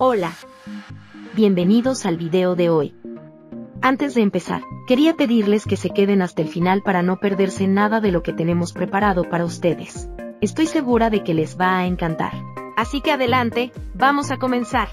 Hola. Bienvenidos al video de hoy. Antes de empezar, quería pedirles que se queden hasta el final para no perderse nada de lo que tenemos preparado para ustedes. Estoy segura de que les va a encantar. Así que adelante, vamos a comenzar.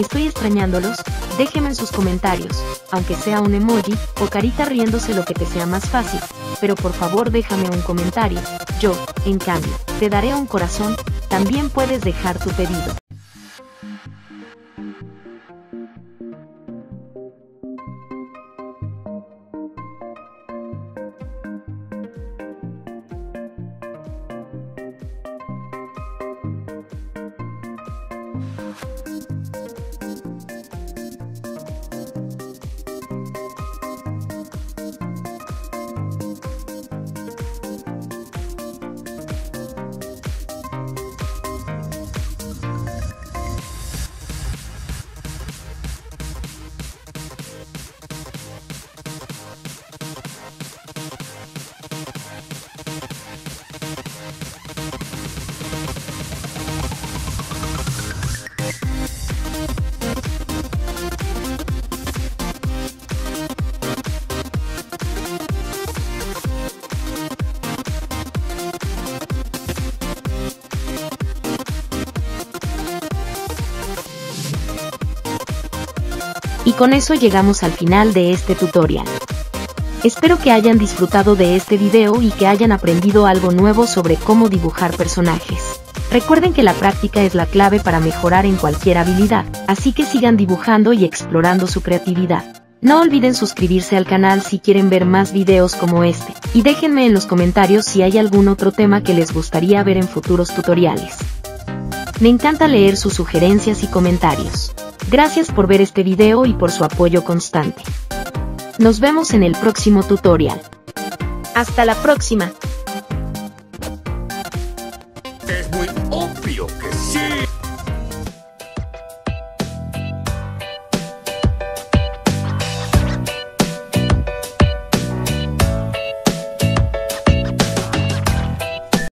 Estoy extrañándolos, déjeme en sus comentarios, aunque sea un emoji, o carita riéndose lo que te sea más fácil, pero por favor déjame un comentario, yo, en cambio, te daré un corazón, también puedes dejar tu pedido. Y con eso llegamos al final de este tutorial. Espero que hayan disfrutado de este video y que hayan aprendido algo nuevo sobre cómo dibujar personajes. Recuerden que la práctica es la clave para mejorar en cualquier habilidad, así que sigan dibujando y explorando su creatividad. No olviden suscribirse al canal si quieren ver más videos como este, y déjenme en los comentarios si hay algún otro tema que les gustaría ver en futuros tutoriales. Me encanta leer sus sugerencias y comentarios. Gracias por ver este video y por su apoyo constante. Nos vemos en el próximo tutorial. Hasta la próxima.